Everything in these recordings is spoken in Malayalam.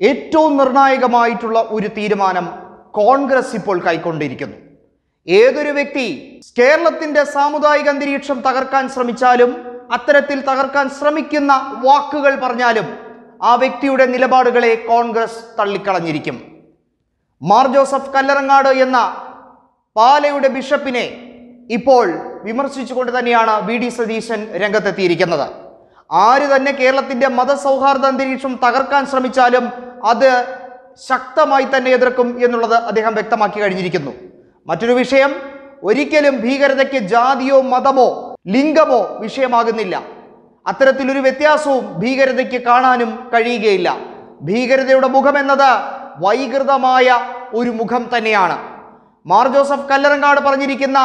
ഏറ്റവും നിർണായകമായിട്ടുള്ള ഒരു തീരുമാനം കോൺഗ്രസ് ഇപ്പോൾ കൈക്കൊണ്ടിരിക്കുന്നു. ഏതൊരു വ്യക്തി കേരളത്തിന്റെ സാമുദായിക അന്തരീക്ഷം തകർക്കാൻ ശ്രമിച്ചാലും അത്തരത്തിൽ തകർക്കാൻ ശ്രമിക്കുന്ന വാക്കുകൾ പറഞ്ഞാലും ആ വ്യക്തിയുടെ നിലപാടുകളെ കോൺഗ്രസ് തള്ളിക്കളഞ്ഞിരിക്കും. മാർ ജോസഫ് കല്ലറങ്ങാട് എന്ന പാലയുടെ ബിഷപ്പിനെ ഇപ്പോൾ വിമർശിച്ചുകൊണ്ട് തന്നെയാണ് വി ഡി സതീശൻ രംഗത്തെത്തിയിരിക്കുന്നത്. ആര് തന്നെ കേരളത്തിന്റെ മതസൗഹാർദ്ദ അന്തരീക്ഷം തകർക്കാൻ ശ്രമിച്ചാലും അത് ശക്തമായി തന്നെ എതിർക്കും എന്നുള്ളത് അദ്ദേഹം വ്യക്തമാക്കി കഴിഞ്ഞിരിക്കുന്നു. മറ്റൊരു വിഷയം ഒരിക്കലും ഭീകരതയ്ക്ക് ജാതിയോ മതമോ ലിംഗമോ വിഷയമാകുന്നില്ല. അത്തരത്തിലൊരു വ്യത്യാസവും ഭീകരതയ്ക്ക് കാണാനും കഴിയുകയില്ല. ഭീകരതയുടെ മുഖം എന്നത് വൈകൃതമായ ഒരു മുഖം തന്നെയാണ്. മാർ ജോസഫ് കല്ലറങ്കാട് പറഞ്ഞിരിക്കുന്ന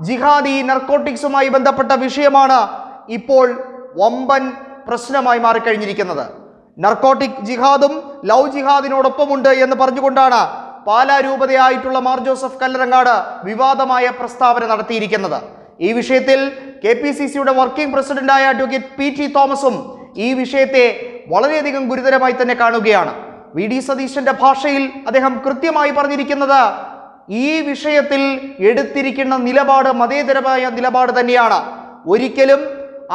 ജിഹാദി നർക്കോട്ടിക്സുമായി ബന്ധപ്പെട്ട വിഷയമാണ് ഇപ്പോൾ വമ്പൻ പ്രശ്നമായി മാറിക്കഴിഞ്ഞിരിക്കുന്നത്. നർക്കോട്ടിക് ജിഹാദും ലവ് ജിഹാദിനോടൊപ്പമുണ്ട് എന്ന് പറഞ്ഞുകൊണ്ടാണ് പാലാ രൂപതയായിട്ടുള്ള മാർ ജോസഫ് കല്ലറങ്ങാട് വിവാദമായ പ്രസ്താവന നടത്തിയിരിക്കുന്നത്. ഈ വിഷയത്തിൽ കെ പി സി സിയുടെ വർക്കിംഗ് പ്രസിഡന്റായ അഡ്വക്കേറ്റ് പി ടി തോമസും ഈ വിഷയത്തെ വളരെയധികം ഗുരുതരമായി തന്നെ കാണുകയാണ്. വി ഡി സതീശന്റെ ഭാഷയിൽ അദ്ദേഹം കൃത്യമായി പറഞ്ഞിരിക്കുന്നത് ഈ വിഷയത്തിൽ എടുത്തിരിക്കുന്ന നിലപാട് മതേതരമായ നിലപാട് തന്നെയാണ്. ഒരിക്കലും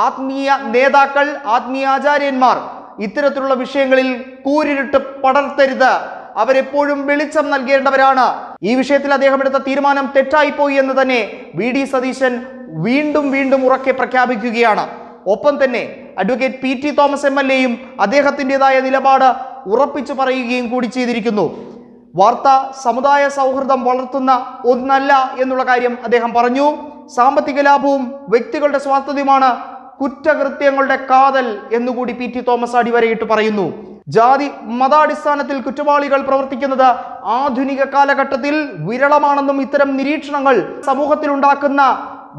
ആത്മീയ നേതാക്കൾ ആത്മീയ ആചാര്യന്മാർ ഇത്തരത്തിലുള്ള വിഷയങ്ങളിൽ കൂരിരുട്ട് പടർത്തരുത്. അവരെപ്പോഴും വെളിച്ചം നൽകേണ്ടവരാണ്. ഈ വിഷയത്തിൽ അദ്ദേഹം എടുത്ത തീരുമാനം തെറ്റായിപ്പോയി എന്ന് തന്നെ വി ഡി സതീശൻ വീണ്ടും വീണ്ടും ഉറക്കെ പ്രഖ്യാപിക്കുകയാണ്. ഒപ്പം തന്നെ advocate P T Thomas M L എയും അദ്ദേഹത്തിന്റെതായ നിലപാട് ഉറപ്പിച്ചു പറയുകയും കൂടി ചെയ്തിരിക്കുന്നു. വാർത്ത സമുദായ സൗഹൃദം വളർത്തുന്ന ഒന്നല്ല എന്നുള്ള കാര്യം അദ്ദേഹം പറഞ്ഞു. സാമ്പത്തിക ലാഭവും വ്യക്തികളുടെ സ്വാർത്ഥതയുമാണ് കുറ്റകൃത്യങ്ങളുടെ കാതൽ എന്നുകൂടി പി ടി തോമസ് അടിവരയിട്ട് പറയുന്നു. ജാതി മതാടിസ്ഥാനത്തിൽ കുറ്റവാളികൾ പ്രവർത്തിക്കുന്നത് ആധുനിക കാലഘട്ടത്തിൽ വിരളമാണെന്നും ഇത്തരം നിരീക്ഷണങ്ങൾ സമൂഹത്തിൽ ഉണ്ടാക്കുന്ന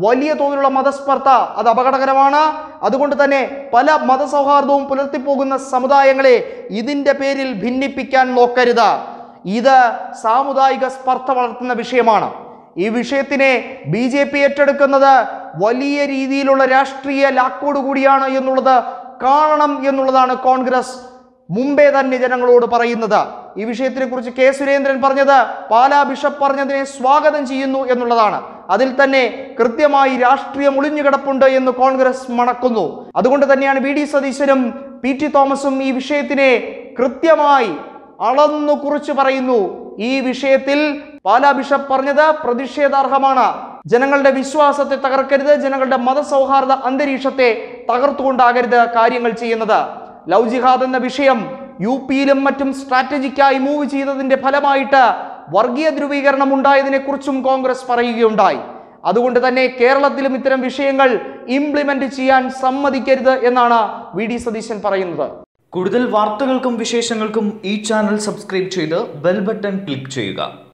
വലിയ തോതിലുള്ള മതസ്പർദ്ധ അത് അപകടകരമാണ്. അതുകൊണ്ട് തന്നെ പല മതസൗഹാർദ്ദവും പുലർത്തിപ്പോകുന്ന സമുദായങ്ങളെ ഇതിന്റെ പേരിൽ ഭിന്നിപ്പിക്കാൻ നോക്കരുത്. ഇത് സാമുദായിക സ്പർദ്ധ വളർത്തുന്ന വിഷയമാണ്. ഈ വിഷയത്തിനെ ബി ജെ പി ഏറ്റെടുക്കുന്നത് വലിയ രീതിയിലുള്ള രാഷ്ട്രീയ ലാക്കോട് കൂടിയാണ് എന്നുള്ളത് കാണണം എന്നുള്ളതാണ് കോൺഗ്രസ്. മുമ്പേ തന്നെ ജനങ്ങളോട് പറയുന്നത്. ഈ വിഷയത്തിനെ കുറിച്ച് കെ സുരേന്ദ്രൻ പറഞ്ഞത് പാലാ ബിഷപ്പ് പറഞ്ഞതിനെ സ്വാഗതം ചെയ്യുന്നു എന്നുള്ളതാണ്. അതിൽ തന്നെ കൃത്യമായി രാഷ്ട്രീയം ഒളിഞ്ഞുകിടപ്പുണ്ട് എന്ന് കോൺഗ്രസ് മണക്കുന്നു. അതുകൊണ്ട് തന്നെയാണ് വി ഡി സതീശനും പി ടി തോമസും ഈ വിഷയത്തിനെ കൃത്യമായി അളന്നു കുറിച്ച് പറയുന്നു. ഈ വിഷയത്തിൽ പാലാ ബിഷപ്പ് പറഞ്ഞത് പ്രതിഷേധാർഹമാണ്. ജനങ്ങളുടെ വിശ്വാസത്തെ തകർക്കരുത് ജനങ്ങളുടെ മതസൗഹാർദ്ദ അന്തരീക്ഷത്തെ തകർത്തുകൊണ്ടാകരുത് കാര്യങ്ങൾ ചെയ്യുന്നത്. ലവ് ജിഹാദ് എന്ന വിഷയം യു പിയിലും മറ്റും സ്ട്രാറ്റജിക്കായി മൂവ് ചെയ്തതിന്റെ ഫലമായിട്ട് വർഗീയ ധ്രുവീകരണം ഉണ്ടായതിനെ കുറിച്ചും കോൺഗ്രസ് പറയുകയുണ്ടായി. അതുകൊണ്ട് തന്നെ കേരളത്തിലും ഇത്തരം വിഷയങ്ങൾ ഇംപ്ലിമെന്റ് ചെയ്യാൻ സമ്മതിക്കരുത് എന്നാണ് വി ഡി സതീശൻ പറയുന്നത്. കൂടുതൽ വാർത്തകൾക്കും വിശേഷങ്ങൾക്കും ഈ ചാനൽ സബ്സ്ക്രൈബ് ചെയ്ത് ബെൽ ബട്ടൺ ക്ലിക്ക് ചെയ്യുക.